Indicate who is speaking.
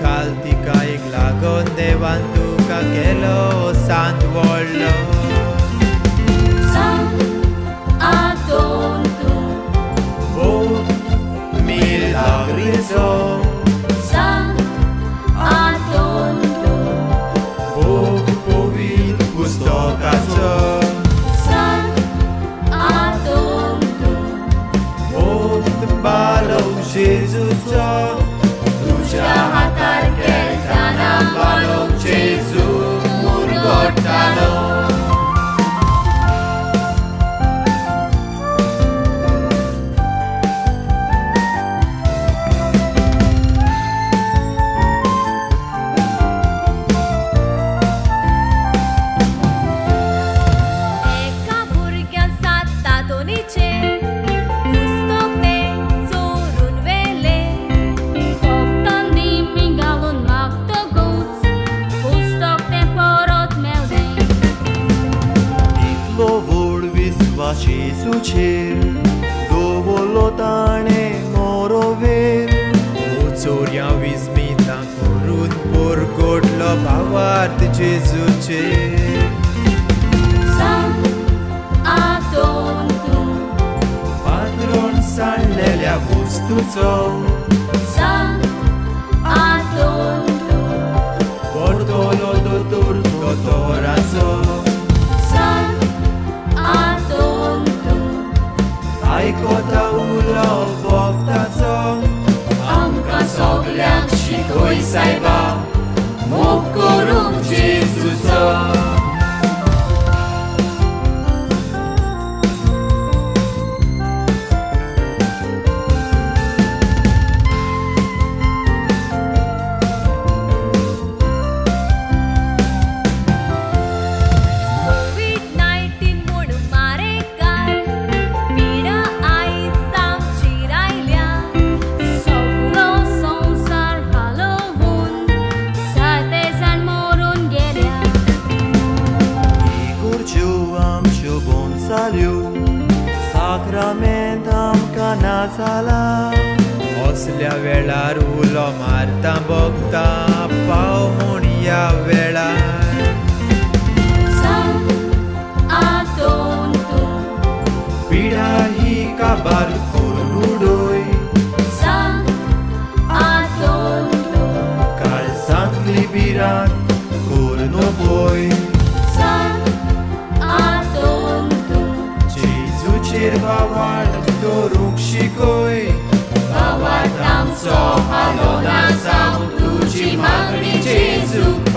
Speaker 1: kaltikaik lagon devanduka kelo sandwolo
Speaker 2: San atonto
Speaker 1: Vos milagrizo
Speaker 2: San atonto
Speaker 1: Vos gusto Lord.
Speaker 3: lucir Două lotane morovir
Speaker 1: Uțuriau izmita curun Purgotlo bavard Jezucir
Speaker 2: Santo
Speaker 1: Patron San Lelia Bustuțou Ai kota ulo boktaco
Speaker 2: Amka sobliak shikoi saiba Mokorum Jesuso
Speaker 3: बोनसाल्यो साक्रामेंत आमकां नाचाला
Speaker 1: असल्या वेळार उलो मारता भोगता पाव म्हूण या वेळार पिढा ही काबार mult Tu și cui
Speaker 2: so halona sam Tu ci magnici zuc